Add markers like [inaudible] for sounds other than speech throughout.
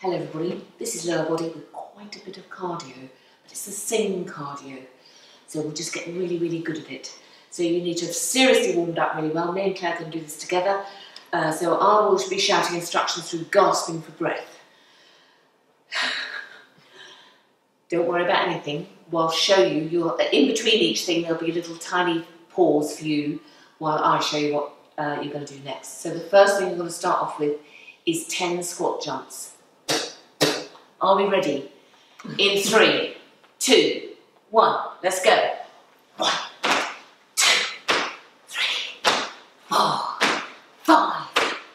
Hello everybody, this is lower body with quite a bit of cardio, but it's the same cardio. So we'll just get really, really good at it. So you need to have seriously warmed up really well. Me and Claire can do this together. Uh, so I will be shouting instructions through gasping for breath. [sighs] Don't worry about anything. We'll show you. You'll, in between each thing, there'll be a little tiny pause for you while I show you what uh, you're going to do next. So the first thing you're going to start off with is 10 squat jumps. Are we ready? In three, two, one, let's go. One, two, three, four, five,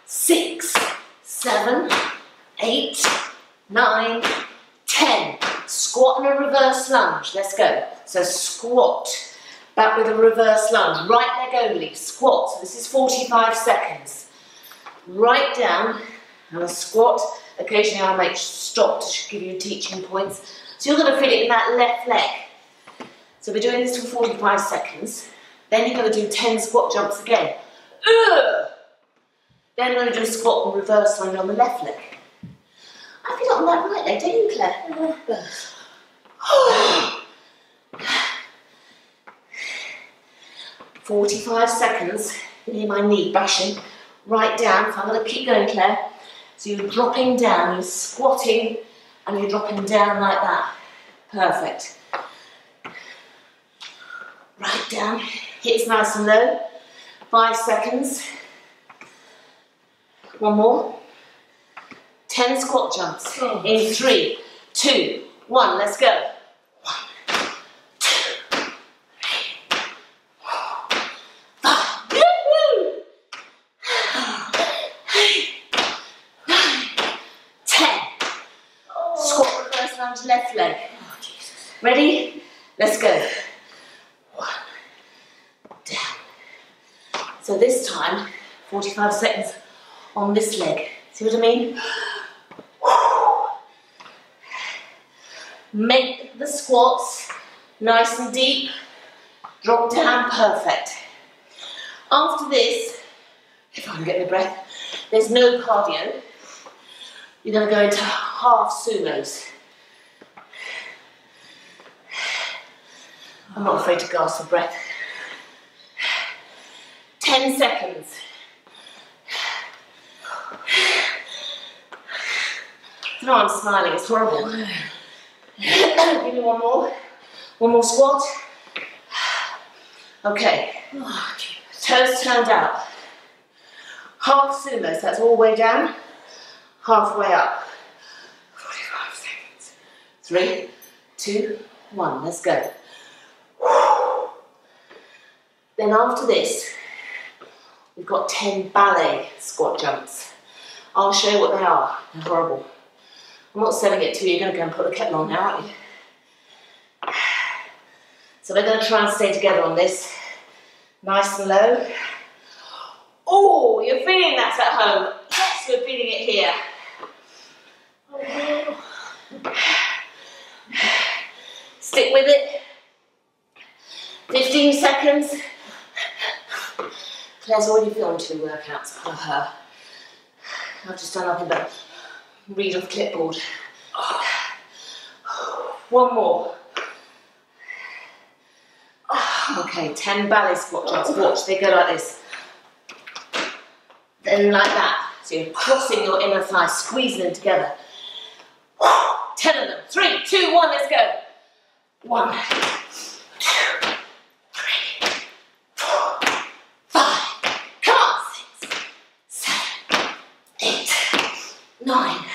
six, seven, eight, nine, ten. Squat and a reverse lunge. Let's go. So squat, back with a reverse lunge. Right leg only, squat. So this is 45 seconds. Right down and a squat. Occasionally I'll make stop to give you teaching points. So you're going to feel it in that left leg. So we're doing this for 45 seconds. Then you're going to do 10 squat jumps again. Ugh. Then we're going to do a squat and reverse on the left leg. I feel it on that right leg, don't you, Claire? [sighs] [sighs] 45 seconds, you hear my knee bashing right down. So I'm going to keep going, Claire. So you're dropping down, you're squatting, and you're dropping down like that. Perfect. Right down, hips nice and low. Five seconds. One more. Ten squat jumps. Oh. In three, two, one. Let's go. One, two, three, four, five. Woo-hoo! Nine, ten. Squat reverse lunge left leg. Ready? Let's go. One, down. So this time, 45 seconds on this leg. See what I mean? Make the squats nice and deep. Drop down, perfect. After this, if I can get my breath, there's no cardio. You're going to go into half sumos. I'm not afraid to gasp for breath. 10 seconds. No, I'm smiling, it's horrible. Give me one more. One more squat. Okay. Toes turned out. Half sumos, that's all the way down. Halfway up. 45 seconds. Three, two, one. Let's go. Then after this, we've got 10 ballet squat jumps. I'll show you what they are. They're horrible. I'm not selling it to you. You're going to go and put the kettle on now, aren't you? So we're going to try and stay together on this. Nice and low. Oh, you're feeling that at home. Yes, we're feeling it here. [sighs] Stick with it. 15 seconds. Claire's already filmed two workouts for her. I've just done nothing but read off clipboard. [sighs] One more. [sighs] Okay, 10 ballet squat jumps. Oh. Watch, they go like this. Then like that. So you're crossing your inner thighs, squeezing them together. [sighs] 10 of them. Three, two, one, let's go. One, two, three, four, five. Come on. Six, seven, eight, nine,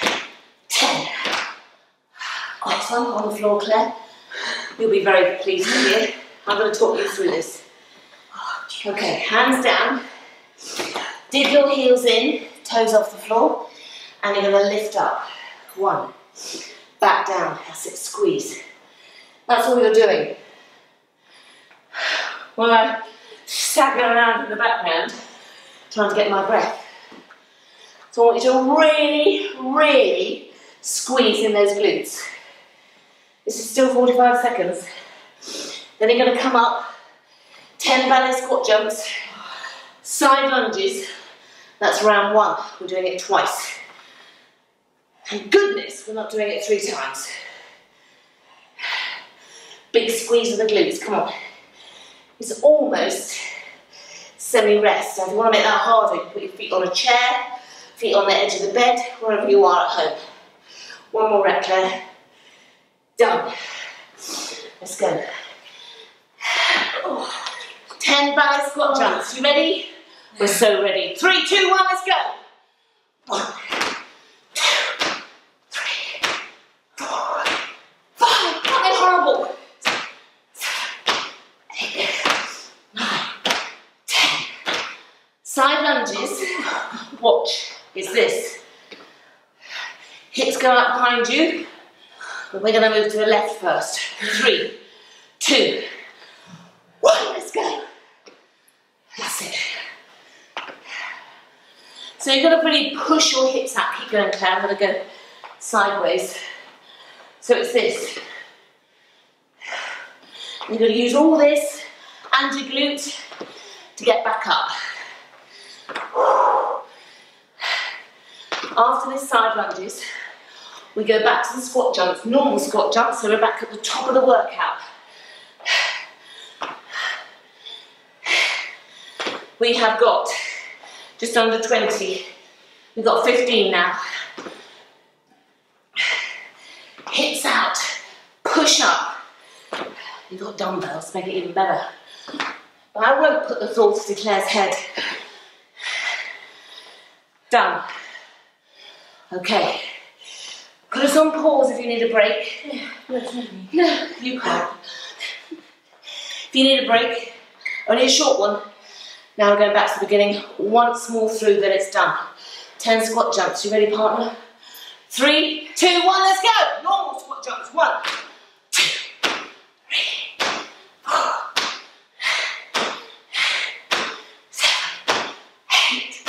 ten. One on the floor, Claire. You'll be very pleased to hear. I'm going to talk you through this. Okay, hands down. Dig your heels in, toes off the floor, and you're going to lift up. One. Back down. That's it. Squeeze. That's all you're doing. Well, I'm staggering around in the background, trying to get my breath. So I want you to really, really squeeze in those glutes. This is still 45 seconds. Then you're going to come up, 10 ballet squat jumps, side lunges. That's round one. We're doing it twice. Thank goodness we're not doing it three times. Big squeeze of the glutes, come on. It's almost semi-rest. So if you want to make that harder, you can put your feet on a chair, feet on the edge of the bed, wherever you are at home. One more rep, Claire. Done. Let's go. Oh. Ten ballet squat jumps. You ready? We're so ready. Three, two, one, let's go. One, two, three, four, five. Not horrible. Seven, eight, nine, ten. Side lunges. Watch. It's this. Hips go out behind you. But we're going to move to the left first. Three, two, one. Let's go. That's it. So you've got to really push your hips out. Keep going, Claire. I'm going to go sideways. So it's this. You're going to use all this and your glute to get back up. After this side lunges, we go back to the squat jumps, normal squat jumps, so we're back at the top of the workout. We have got just under 20. We've got 15 now. Hips out, push up. You've got dumbbells, make it even better. But I won't put the thoughts to Claire's head. Done. Okay. Put us on pause if you need a break. No, [sighs] you can't. If you need a break, only a short one, now we're going back to the beginning. Once more through, then it's done. 10 squat jumps. You ready, partner? Three, two, one, let's go. Normal squat jumps. One, two, three, four, seven, eight,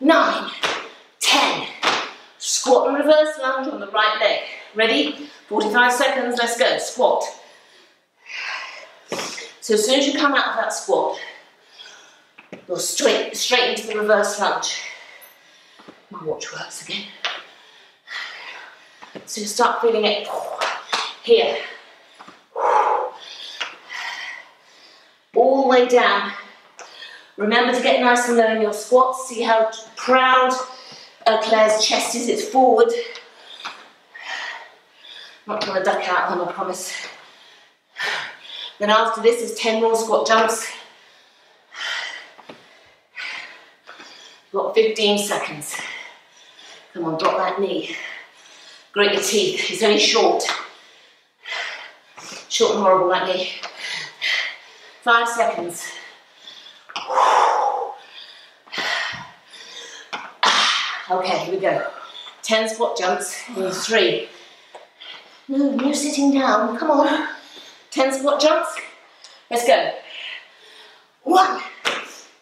nine, ten. Squat and reverse lunge on the right leg. Ready? 45 seconds, let's go. Squat. So as soon as you come out of that squat, you're straight, straight into the reverse lunge. My watch works again. So you start feeling it here. All the way down. Remember to get nice and low in your squats. See how proud uh, Claire's chest is. It's forward. I'm not going to duck out of them, I promise. Then after this is 10 more squat jumps. Got 15 seconds. Come on, drop that knee. Grit your teeth. It's only short. Short and horrible, that knee. Five seconds. Okay, here we go. 10 squat jumps in three. No, no sitting down. Come on. 10 squat jumps. Let's go. One,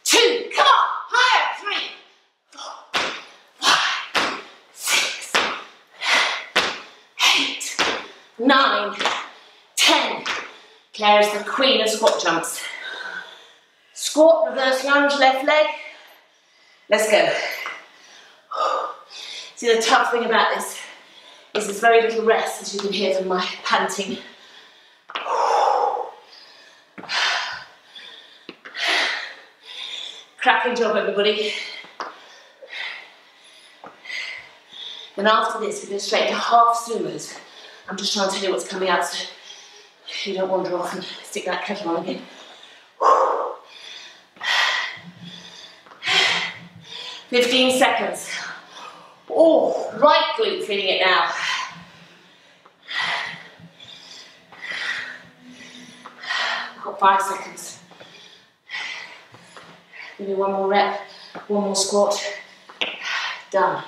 two, come on. Higher. Three, nine, ten. Claire is the queen of squat jumps. Squat, reverse lunge, left leg. Let's go. See, the tough thing about this is there's very little rest, as you can hear from my panting. Cracking job, everybody. Then after this, we go straight to half sumos. I'm just trying to tell you what's coming out so you don't wander off and stick that kettle on again. [sighs] Fifteen seconds. Oh, right glute feeling it now. Got five seconds. Maybe one more rep, one more squat. Done.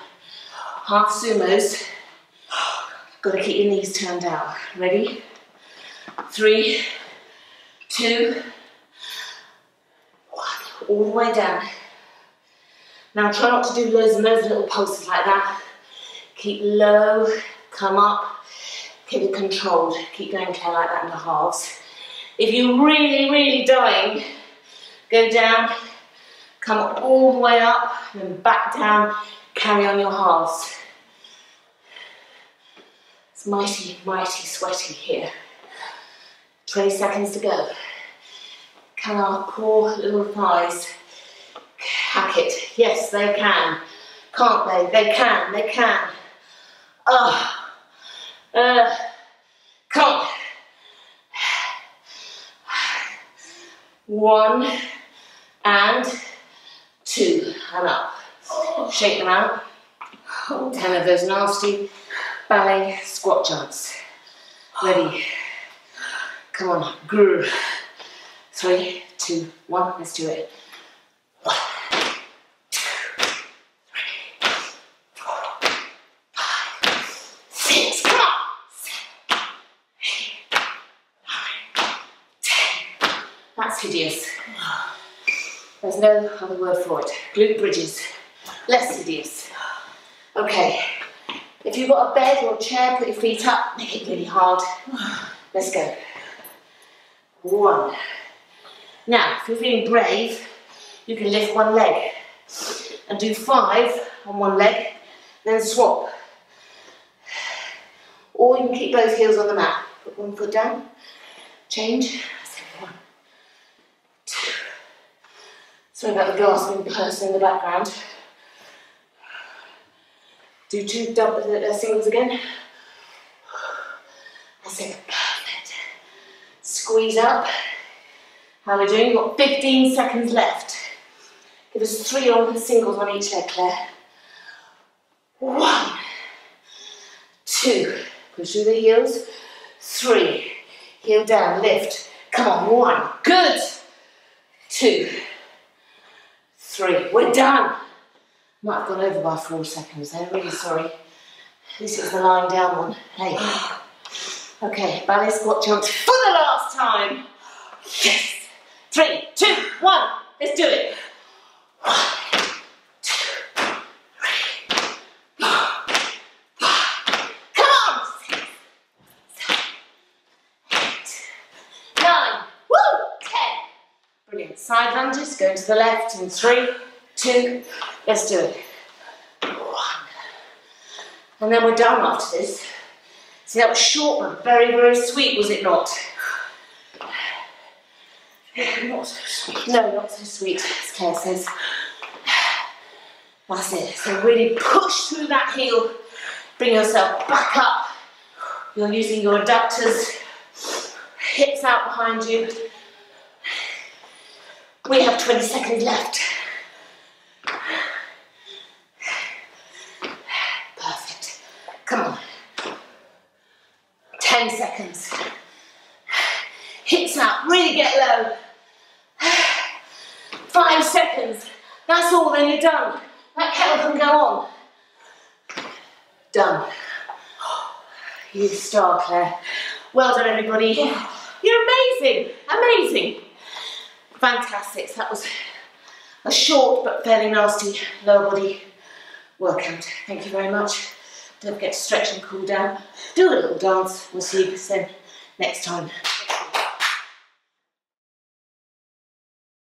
Half sumos. Got to keep your knees turned out. Ready? Three, two, one. All the way down. Now try not to do loads and loads of little pulses like that. Keep low, come up, keep it controlled. Keep going Claire like that in the halves. If you're really, really dying, go down, come all the way up, and then back down, carry on your halves. It's mighty, mighty sweaty here. 20 seconds to go. Can our poor little thighs hack it? Yes, they can. Can't they? They can, they can. Oh. Uh, come on. One and two and up. Shake them out. Ten of those nasty ballet squat jumps. Ready. Come on, groove. Three, two, one, let's do it. One, two, three, four, five, six, come on. Seven, eight, nine, ten. That's. There's no other word for it. Glute bridges. Less hideous. Okay. If you've got a bed or a chair, put your feet up, make it really hard. Let's go. One. Now, if you're feeling brave, you can lift one leg and do five on one leg, then swap. Or you can keep both heels on the mat. Put one foot down, change. One, two. Sorry about the gasping person in the background. Do two double uh, singles again. That's it. Perfect. Squeeze up. How are we doing? We've got 15 seconds left. Give us three on singles on each leg, Claire. One, two, push through the heels. Three, heel down, lift. Come on, one, good. Two, three, we're done. Might have gone over by four seconds there, really sorry. This is the lying down one. Hey. [sighs] Okay, ballet squat jump for the last time. Yes. Three, two, one. Let's do it. One, two, three, four, five. Come on. Six, seven, eight, nine. Woo! Ten. Side lunges. Going to the left in three, two. Let's do it. One. And then we're done after this. See, that was short but very, very sweet, was it not? Not so sweet. No, not so sweet, as Claire says. That's it. So really push through that heel. Bring yourself back up. You're using your adductors. Hips out behind you. We have 20 seconds left. Perfect. Come on. 10 seconds. Hips out, really get low. Five seconds. That's all, then you're done. That kettle can go on. Done. You star, Claire. Well done, everybody. You're amazing, amazing. Fantastic. So That was a short but fairly nasty lower body workout. Thank you very much. Don't forget to stretch and cool down. Do a little dance. We'll see you then next time.